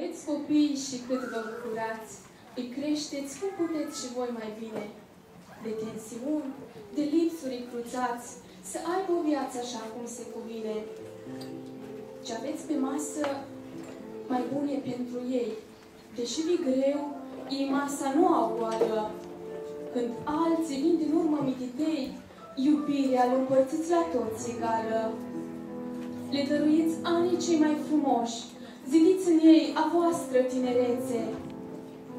Aveți copii și cât vă bucurați, îi creșteți cum puteți și voi mai bine. De tensiuni, de lipsuri cruțați, să aibă o viață așa cum se cuvine. Ce aveți pe masă mai bune pentru ei. Deși vi greu, ei masa nu au goală. Când alții vin din urmă mititei, iubirea le împărțiți la toți egală. Le dăruiți anii cei mai frumoși, zidiți în ei a voastră tinerețe.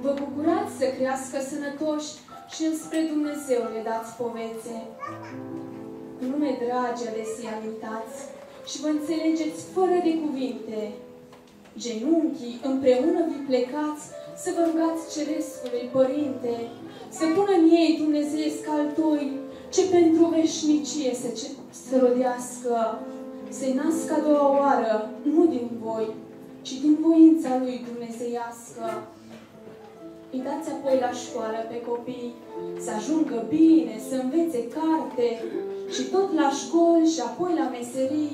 Vă bucurați să crească sănătoși și înspre Dumnezeu le dați povețe. Nume dragi adesea amintați și vă înțelegeți fără de cuvinte. Genunchii împreună vi plecați să vă rugați Cerescului Părinte, să pună în ei Dumnezeu scaltoi, ce pentru veșnicie să, ce, să rodească, să-i nască a doua oară, nu din voi, ci din voința lui dumnezeiască. Îi dați apoi la școală pe copii, să ajungă bine, să învețe carte și tot la școli și apoi la meserii,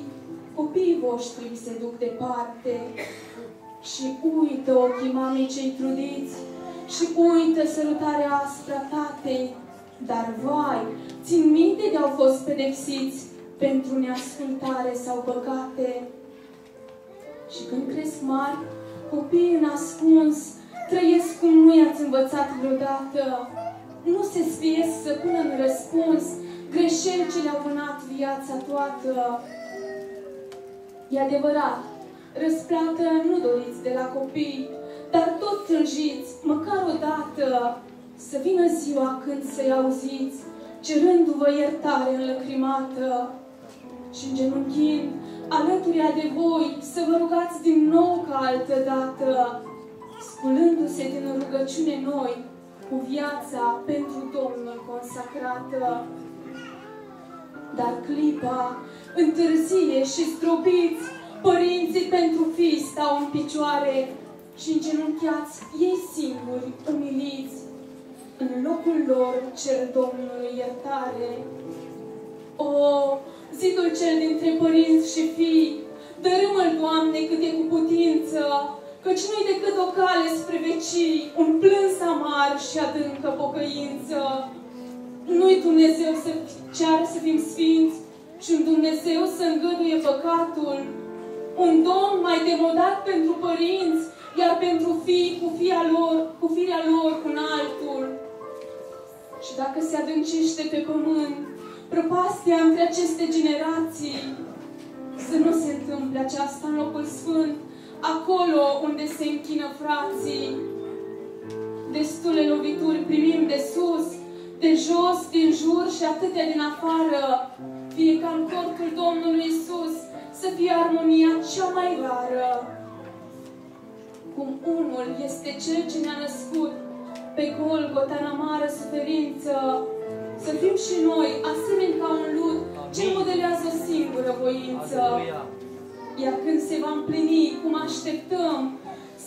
copiii voștri se duc departe și uită ochii mamei cei trudiți și uită sărutarea aspra tatei. Dar vai, țin minte de au fost pedepsiți pentru neascultare sau păcate. Și când cresc mari, copiii ascuns trăiesc cum nu i-ați învățat vreodată. Nu se sfiesc să pună în răspuns greșeli ce le-au vânat viața toată. E adevărat, răsplată nu doriți de la copii, dar tot tânjiți, măcar o dată, să vină ziua când să-i auziți, cerându-vă iertare înlăcrimată și genunchind alături de voi să vă rugați din nou ca altă dată, sculându-se din rugăciune noi, cu viața pentru Domnul consacrată. Dar clipa întârzie și strobiți, părinții pentru fii stau în picioare și îngenunchiați ei singuri, umiliți, în locul lor cer Domnului iertare. O, zidul cel dintre părinți și fii, dărâmă-l, Doamne, cât e cu putință, căci nu-i decât o cale spre vecii, un plâns amar și adâncă pocăință. Nu-i Dumnezeu să ceară să fim sfinți și un Dumnezeu să îngăduie păcatul, un domn mai demodat pentru părinți, iar pentru fii cu fia lor, cu firea lor, cu un altul. Și dacă se adâncește pe pământ, prăpastia între aceste generații, să nu se întâmple aceasta în locul sfânt, acolo unde se închină frații. Destule lovituri primim de sus, de jos, din jur și atâtea din afară, fie ca în corpul Domnului Isus să fie armonia cea mai rară. Cum unul este Cel ce ne-a născut pe Golgota în amară suferință, să fim și noi asemenea ca un lut ce modelează o singură voință. Iar când se va împlini cum așteptăm,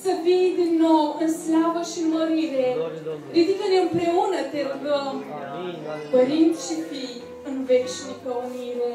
să vii din nou în slavă și în mărire. Ridică-ne împreună, te rugăm, părinți și fii, în veșnică unire.